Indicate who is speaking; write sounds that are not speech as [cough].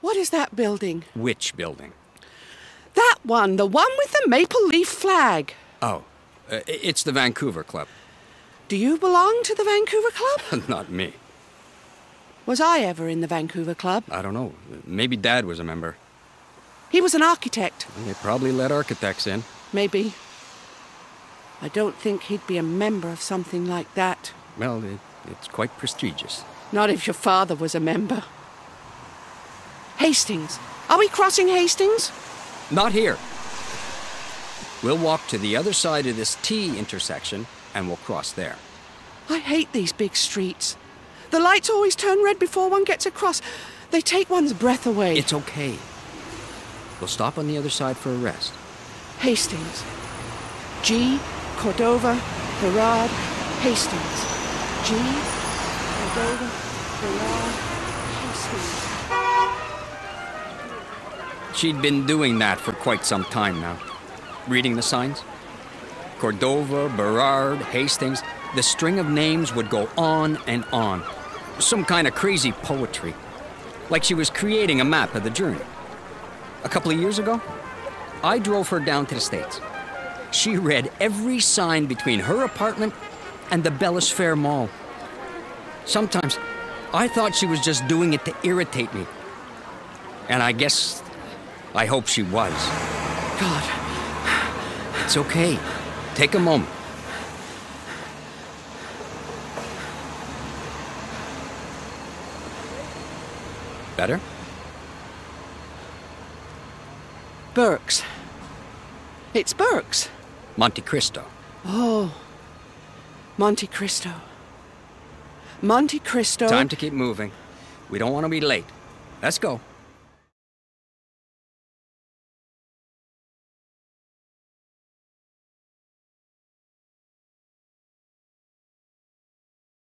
Speaker 1: What is that building?
Speaker 2: Which building?
Speaker 1: That one, the one with the maple leaf flag.
Speaker 2: Oh, uh, it's the Vancouver Club.
Speaker 1: Do you belong to the Vancouver Club? [laughs]
Speaker 2: Not me.
Speaker 1: Was I ever in the Vancouver Club?
Speaker 2: I don't know. Maybe Dad was a member.
Speaker 1: He was an architect.
Speaker 2: They probably let architects in.
Speaker 1: Maybe. I don't think he'd be a member of something like that.
Speaker 2: Well, it, it's quite prestigious.
Speaker 1: Not if your father was a member. Hastings. Are we crossing Hastings?
Speaker 2: Not here. We'll walk to the other side of this T intersection and we'll cross there.
Speaker 1: I hate these big streets. The lights always turn red before one gets across. They take one's breath away.
Speaker 2: It's okay. We'll stop on the other side for a rest.
Speaker 1: Hastings. G. Cordova. Burrard. Hastings. G. Cordova. Burrard.
Speaker 2: She'd been doing that for quite some time now. Reading the signs? Cordova, Burrard, Hastings. The string of names would go on and on. Some kind of crazy poetry. Like she was creating a map of the journey. A couple of years ago, I drove her down to the States. She read every sign between her apartment and the Bellis Fair Mall. Sometimes I thought she was just doing it to irritate me. And I guess I hope she was.
Speaker 1: God.
Speaker 2: It's okay. Take a moment. Better?
Speaker 1: Burke's. It's Burke's.
Speaker 2: Monte Cristo.
Speaker 1: Oh. Monte Cristo. Monte Cristo.
Speaker 2: Time to keep moving. We don't want to be late. Let's go.